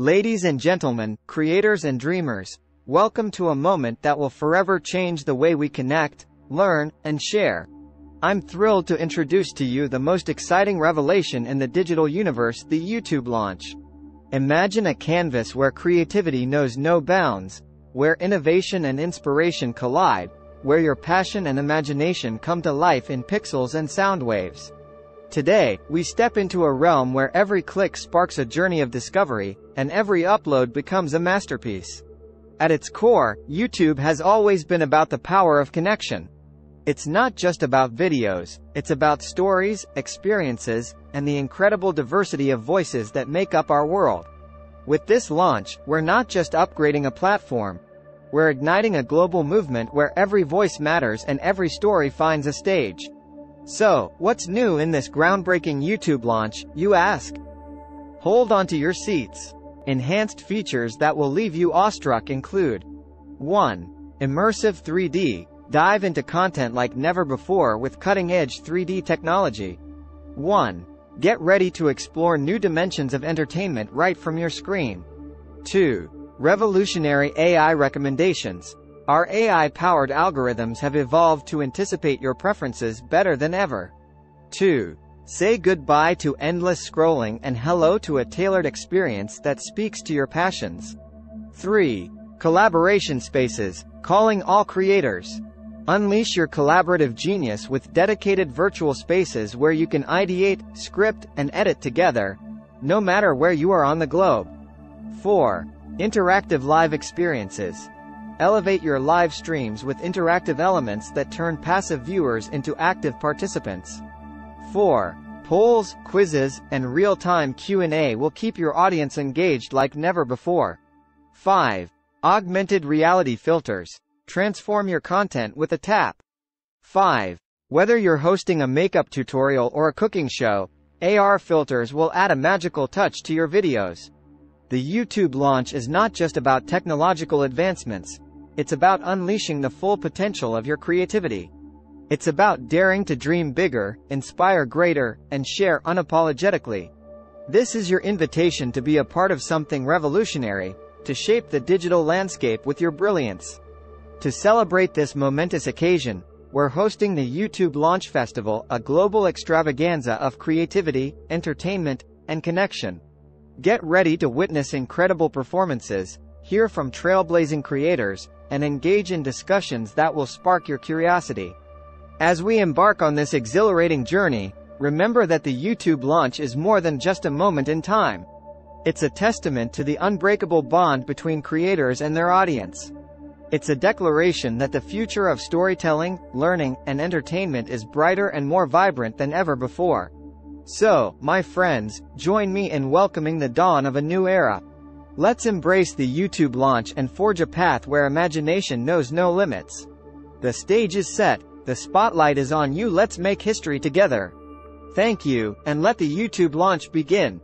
Ladies and gentlemen, creators and dreamers, welcome to a moment that will forever change the way we connect, learn, and share. I'm thrilled to introduce to you the most exciting revelation in the digital universe, the YouTube launch. Imagine a canvas where creativity knows no bounds, where innovation and inspiration collide, where your passion and imagination come to life in pixels and sound waves. Today, we step into a realm where every click sparks a journey of discovery, and every upload becomes a masterpiece. At its core, YouTube has always been about the power of connection. It's not just about videos, it's about stories, experiences, and the incredible diversity of voices that make up our world. With this launch, we're not just upgrading a platform, we're igniting a global movement where every voice matters and every story finds a stage. So, what's new in this groundbreaking YouTube launch, you ask? Hold on to your seats. Enhanced features that will leave you awestruck include 1. Immersive 3D. Dive into content like never before with cutting-edge 3D technology. 1. Get ready to explore new dimensions of entertainment right from your screen. 2. Revolutionary AI recommendations. Our AI-powered algorithms have evolved to anticipate your preferences better than ever. 2. Say goodbye to endless scrolling and hello to a tailored experience that speaks to your passions. 3. Collaboration spaces, calling all creators. Unleash your collaborative genius with dedicated virtual spaces where you can ideate, script, and edit together, no matter where you are on the globe. 4. Interactive live experiences. Elevate your live streams with interactive elements that turn passive viewers into active participants. 4. Polls, quizzes, and real-time Q&A will keep your audience engaged like never before. 5. Augmented reality filters. Transform your content with a tap. 5. Whether you're hosting a makeup tutorial or a cooking show, AR filters will add a magical touch to your videos. The YouTube launch is not just about technological advancements, it's about unleashing the full potential of your creativity. It's about daring to dream bigger, inspire greater, and share unapologetically. This is your invitation to be a part of something revolutionary, to shape the digital landscape with your brilliance. To celebrate this momentous occasion, we're hosting the YouTube Launch Festival, a global extravaganza of creativity, entertainment, and connection. Get ready to witness incredible performances, hear from trailblazing creators, and engage in discussions that will spark your curiosity. As we embark on this exhilarating journey, remember that the YouTube launch is more than just a moment in time. It's a testament to the unbreakable bond between creators and their audience. It's a declaration that the future of storytelling, learning, and entertainment is brighter and more vibrant than ever before. So, my friends, join me in welcoming the dawn of a new era. Let's embrace the YouTube launch and forge a path where imagination knows no limits. The stage is set, the spotlight is on you let's make history together. Thank you, and let the YouTube launch begin.